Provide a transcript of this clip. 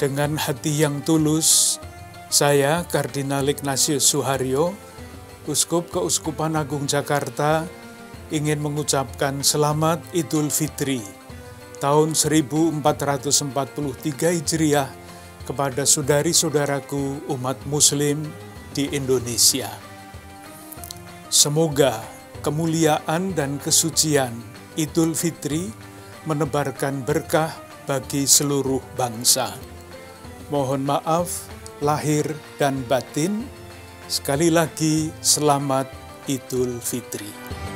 Dengan hati yang tulus, saya Kardinal Ignatius Suharyo, Uskup Keuskupan Agung Jakarta, ingin mengucapkan selamat Idul Fitri tahun 1443 Hijriah kepada saudari-saudaraku umat muslim di Indonesia. Semoga kemuliaan dan kesucian Idul Fitri menebarkan berkah bagi seluruh bangsa. Mohon maaf lahir dan batin. Sekali lagi, selamat Idul Fitri.